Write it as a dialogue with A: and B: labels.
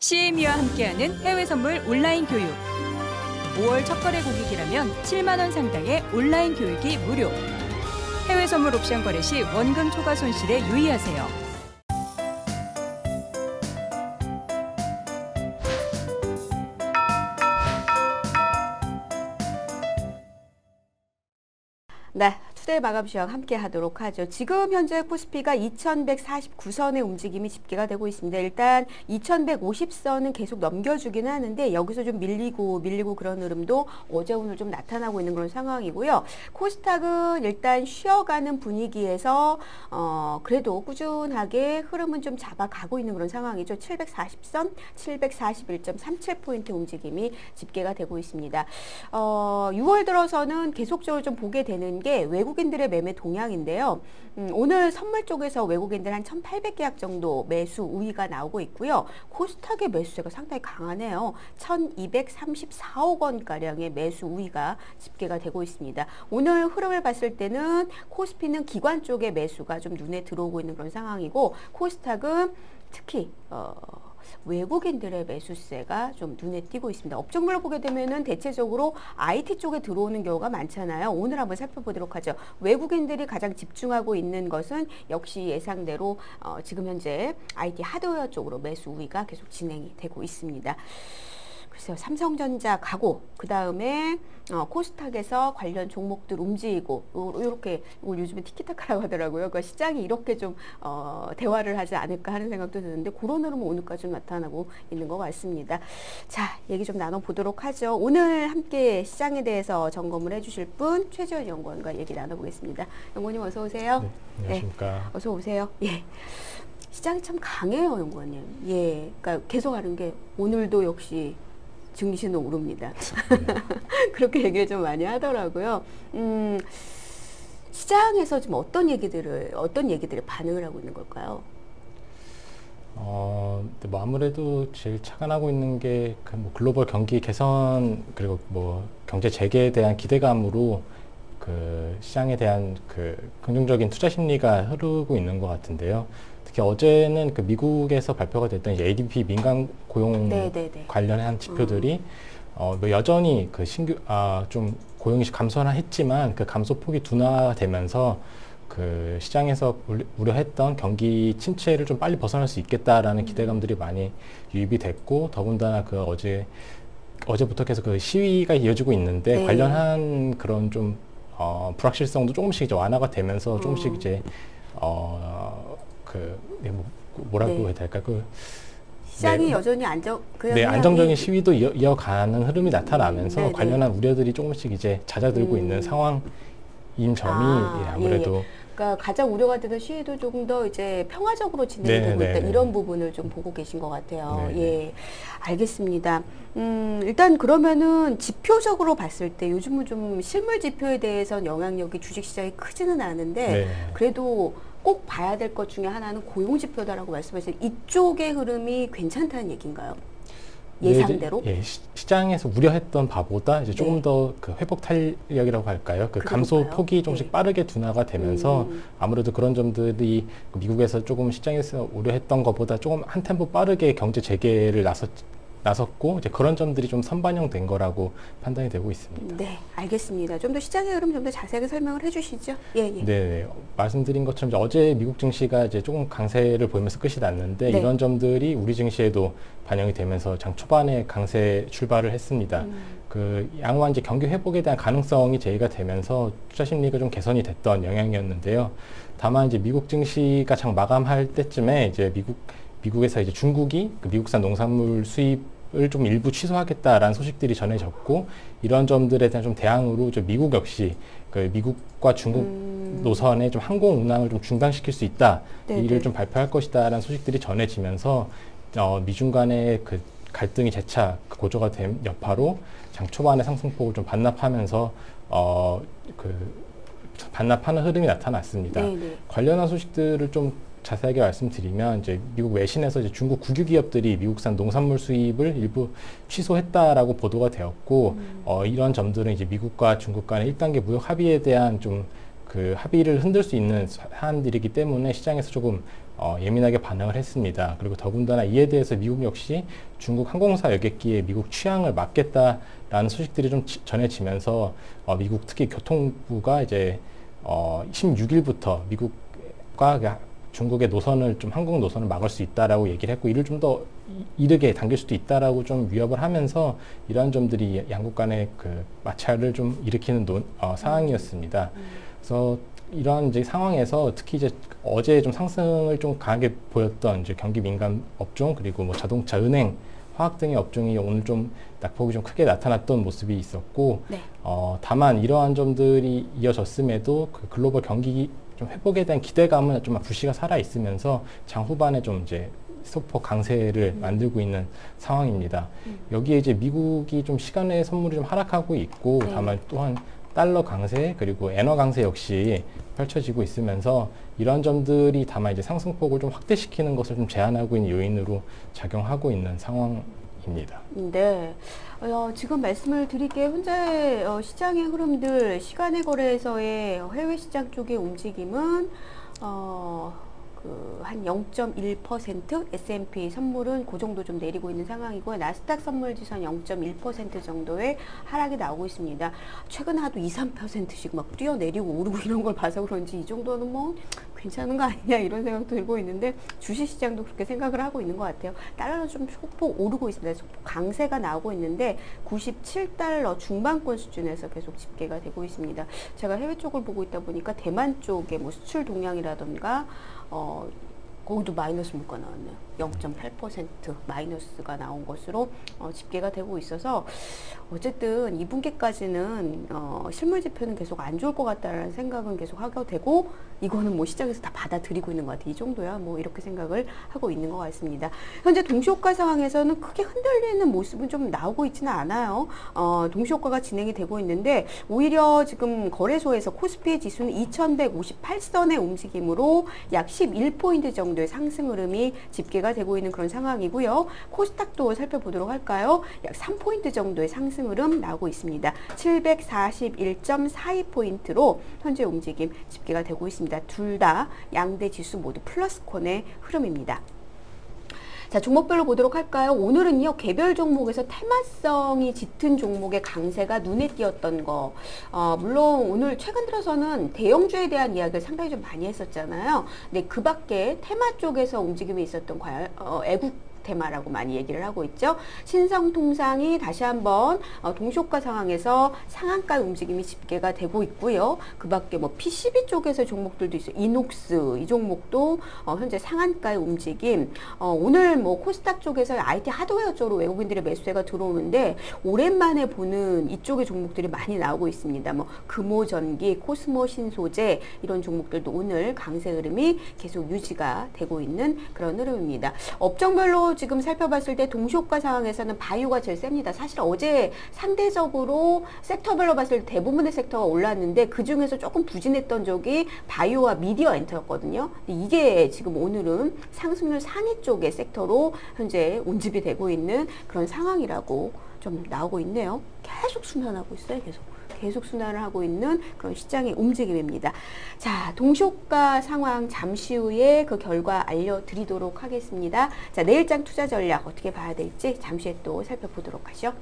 A: CMU와 함께하는 해외 선물 온라인 교육. 5월 첫 거래 고객이라면 7만 원 상당의 온라인 교육이 무료. 해외 선물 옵션 거래 시 원금 초과 손실에 유의하세요.
B: 네, today 마감 시황 함께 하도록 하죠. 지금 현재 코스피가 2149선의 움직임이 집계가 되고 있습니다. 일단 2150선은 계속 넘겨주기는 하는데 여기서 좀 밀리고 밀리고 그런 흐름도 어제 오늘 좀 나타나고 있는 그런 상황이고요. 코스닥은 일단 쉬어가는 분위기에서 어, 그래도 꾸준하게 흐름은 좀 잡아가고 있는 그런 상황이죠. 740선 741.37포인트 움직임이 집계가 되고 있습니다. 어, 6월 들어서는 계속적으로 좀 보게 되는 게 외국 인들의 매매 동향인데요. 음, 오늘 선물 쪽에서 외국인들 한 1,800계약 정도 매수 우위가 나오고 있고요. 코스닥의 매수세가 상당히 강하네요. 1,234억 원가량의 매수 우위가 집계가 되고 있습니다. 오늘 흐름을 봤을 때는 코스피는 기관 쪽의 매수가 좀 눈에 들어오고 있는 그런 상황이고 코스닥은 특히 어, 외국인들의 매수세가 좀 눈에 띄고 있습니다. 업종별로 보게 되면은 대체적으로 IT 쪽에 들어오는 경우가 많잖아요. 오늘 한번 살펴보도록 하죠. 외국인들이 가장 집중하고 있는 것은 역시 예상대로 어, 지금 현재 IT 하드웨어 쪽으로 매수 우위가 계속 진행이 되고 있습니다. 글쎄요, 삼성전자 가고 그 다음에 어, 코스닥에서 관련 종목들 움직이고 이렇게 이걸 요즘에 티키타카라고 하더라고요. 그 시장이 이렇게 좀 어, 대화를 하지 않을까 하는 생각도 드는데 그런 흐름은 오늘까지 좀 나타나고 있는 것 같습니다. 자, 얘기 좀 나눠보도록 하죠. 오늘 함께 시장에 대해서 점검을 해주실 분 최지원 연구원과 얘기 나눠보겠습니다. 연구원님 어서 오세요.
C: 네, 안녕하십니까.
B: 네, 어서 오세요. 예. 시장이 참 강해요, 연구원님. 예, 그러니까 계속 하는 게 오늘도 역시 증시는 오릅니다. 그렇게 얘기를 좀 많이 하더라고요. 음, 시장에서 지금 어떤 얘기들을 어떤 얘기들이 반응을 하고 있는 걸까요?
C: 어, 뭐 아무래도 제일 착안하고 있는 게뭐 글로벌 경기 개선 그리고 뭐 경제 재개에 대한 기대감으로 그 시장에 대한 그 긍정적인 투자 심리가 흐르고 있는 것 같은데요. 특히 어제는 그 미국에서 발표가 됐던 ADP 민간 고용 네 네 네. 관련한 지표들이 음. 어, 뭐 여전히 그 신규 아, 좀 고용이 감소나 했지만 그 감소 폭이 둔화되면서 그 시장에서 우려했던 경기 침체를 좀 빨리 벗어날 수 있겠다라는 음. 기대감들이 많이 유입이 됐고 더군다나 그 어제 어제부터 계속 그 시위가 이어지고 있는데 네. 관련한 그런 좀 어, 불확실성도 조금씩 이제 완화가 되면서 조금씩 음. 이제 어, 그 네, 뭐, 뭐라고 네. 해야 될까 그
B: 시장이 네, 여전히 안정
C: 네 안정적인 시위도 이어, 가는 흐름이 나타나면서 음, 네, 네. 관련한 우려들이 조금씩 이제 잦아들고 음. 있는 상황인 점이 아, 예, 아무래도 예, 예.
B: 그러니까 가장 우려가 되던 시위도 조금 더 이제 평화적으로 진행되고 네, 있다 네, 이런 부분을 좀 보고 계신 것 같아요. 예, 알겠습니다. 음, 일단 그러면은 지표적으로 봤을 때 요즘은 좀 실물 지표에 대해서는 영향력이 주식시장에 크지는 않은데 그래도 꼭 봐야 될 것 중에 하나는 고용 지표다라고 말씀하신 이쪽의 흐름이 괜찮다는 얘기인가요? 네, 예상대로?
C: 네, 예, 시 장에서 우려했던 바보다 이제 조금 네. 더그 회복 탄력이라고 할까요? 그 감소 폭이 조금씩 네. 빠르게 둔화가 되면서 음. 아무래도 그런 점들이 미국에서 조금 시장에서 우려했던 것보다 조금 한 템포 빠르게 경제 재개를 나섰 나섰고 이제 그런 점들이 좀 선반영된 거라고 판단이 되고 있습니다.
B: 네, 알겠습니다. 좀 더 시장의 흐름 좀 더 자세하게 설명을 해주시죠.
C: 예, 예. 네, 말씀드린 것처럼 어제 미국 증시가 이제 조금 강세를 보이면서 끝이 났는데 네. 이런 점들이 우리 증시에도 반영이 되면서 장 초반에 강세 출발을 했습니다. 음. 그 양호한 이제 경기 회복에 대한 가능성이 제기가 되면서 투자 심리가 좀 개선이 됐던 영향이었는데요. 다만 이제 미국 증시가 장 마감할 때쯤에 이제 미국 미국에서 이제 중국이 그 미국산 농산물 수입 을좀 일부 취소하겠다라는 소식들이 전해졌고 이런 점들에 대한 좀 대항으로 좀 미국 역시 그 미국과 중국 음. 노선의 좀 항공 운항을 좀 중단시킬 수 있다 네네. 이를 좀 발표할 것이다라는 소식들이 전해지면서 어, 미중 간의 그 갈등이 재차 그 고조가 된 여파로 장 초반에 상승폭을 좀 반납하면서 어, 그 반납하는 흐름이 나타났습니다. 네네. 관련한 소식들을 좀 자세하게 말씀드리면 이제 미국 외신에서 이제 중국 국유 기업들이 미국산 농산물 수입을 일부 취소했다라고 보도가 되었고 음. 어, 이런 점들은 이제 미국과 중국 간의 1단계 무역 합의에 대한 좀 그 합의를 흔들 수 있는 사안들이기 때문에 시장에서 조금 어, 예민하게 반응을 했습니다. 그리고 더군다나 이에 대해서 미국 역시 중국 항공사 여객기에 미국 취향을 맞겠다라는 소식들이 좀 지, 전해지면서 어, 미국 특히 교통부가 이제 어, 16일부터 미국과 중국의 노선을 좀 한국 노선을 막을 수 있다라고 얘기를 했고 이를 좀 더 이르게 당길 수도 있다라고 좀 위협을 하면서 이러한 점들이 양국 간의 그 마찰을 좀 일으키는 논, 어, 상황이었습니다. 그래서 이러한 이제 상황에서 특히 이제 어제 좀 상승을 좀 강하게 보였던 이제 경기 민감 업종 그리고 뭐 자동차, 은행, 화학 등의 업종이 오늘 좀 낙폭이 좀 크게 나타났던 모습이 있었고
B: 네.
C: 어, 다만 이러한 점들이 이어졌음에도 그 글로벌 경기 좀 회복에 대한 기대감은 좀 불씨가 살아 있으면서 장 후반에 좀 이제 소폭 강세를
B: 음.
C: 만들고 있는 상황입니다.
B: 음.
C: 여기에 이제 미국이 좀 시간의 선물이 좀 하락하고 있고
B: 네.
C: 다만 또한 달러 강세 그리고 엔화 강세 역시 펼쳐지고 있으면서 이러한 점들이 다만 이제 상승폭을 좀 확대시키는 것을 좀 제한하고 있는 요인으로 작용하고 있는 상황 입니다.
B: 네. 어, 지금 말씀을 드릴게요. 현재 어, 시장의 흐름들, 시간의 거래에서의 해외 시장 쪽의 움직임은 어, 그한 0.1% S&P 선물은 그 정도 좀 내리고 있는 상황이고요. 나스닥 선물 지수는 0.1% 정도의 하락이 나오고 있습니다. 최근 하도 2, 3%씩 막 뛰어내리고 오르고 이런 걸 봐서 그런지 이 정도는 뭐 괜찮은 거 아니냐 이런 생각도 들고 있는데 주식시장도 그렇게 생각을 하고 있는 것 같아요. 달러는 좀 소폭 오르고 있습니다. 소폭 강세가 나오고 있는데 97달러 중반권 수준에서 계속 집계가 되고 있습니다. 제가 해외 쪽을 보고 있다 보니까 대만 쪽의 뭐 수출 동향이라던가 어, 거기도 마이너스 물가 나왔네요. 0.8% 마이너스가 나온 것으로 어, 집계가 되고 있어서 어쨌든 2분기까지는 어, 실물 지표는 계속 안 좋을 것 같다라는 생각은 계속 하게 되고 이거는 뭐 시장에서 다 받아들이고 있는 것 같아요. 이 정도야 뭐 이렇게 생각을 하고 있는 것 같습니다. 현재 동시효과 상황에서는 크게 흔들리는 모습은 좀 나오고 있지는 않아요. 어, 동시효과가 진행이 되고 있는데 오히려 지금 거래소에서 코스피 지수는 2158선의 움직임으로 약 11포인트 정도 의 상승 흐름이 집계가 되고 있는 그런 상황이고요. 코스닥도 살펴보도록 할까요? 약 3포인트 정도의 상승 흐름 나오고 있습니다. 741.42포인트로 현재 움직임 집계가 되고 있습니다. 둘 다 양대 지수 모두 플러스권의 흐름입니다. 자, 종목별로 보도록 할까요? 오늘은요, 개별 종목에서 테마성이 짙은 종목의 강세가 눈에 띄었던 거. 어, 물론 오늘 최근 들어서는 대형주에 대한 이야기를 상당히 좀 많이 했었잖아요. 근데 그 밖에 테마 쪽에서 움직임이 있었던 과연, 어, 애국 테마라고 많이 얘기를 하고 있죠. 신성통상이 다시 한번 어, 동시효과 상황에서 상한가 움직임이 집계가 되고 있고요. 그 밖에 뭐 PCB 쪽에서 종목들도 있어요. 이녹스 이 종목도 어, 현재 상한가의 움직임. 어, 오늘 뭐 코스닥 쪽에서 IT 하드웨어 쪽으로 외국인들의 매수세가 들어오는데 오랜만에 보는 이쪽의 종목들이 많이 나오고 있습니다. 뭐 금호전기, 코스모 신소재 이런 종목들도 오늘 강세 흐름이 계속 유지가 되고 있는 그런 흐름입니다. 업종별로 지금 살펴봤을 때 동시효과 상황에서는 바이오가 제일 셉니다. 사실 어제 상대적으로 섹터별로 봤을 때 대부분의 섹터가 올랐는데 그 중에서 조금 부진했던 쪽이 바이오와 미디어 엔터였거든요. 이게 지금 오늘은 상승률 상위 쪽의 섹터로 현재 운집이 되고 있는 그런 상황이라고 좀 나오고 있네요. 계속 순환하고 있어요. 계속. 계속 순환을 하고 있는 그런 시장의 움직임입니다. 자, 동시효과 상황 잠시 후에 그 결과 알려드리도록 하겠습니다. 자, 내일장 투자 전략 어떻게 봐야 될지 잠시 후에 또 살펴보도록 하죠.